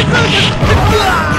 行くぜうわ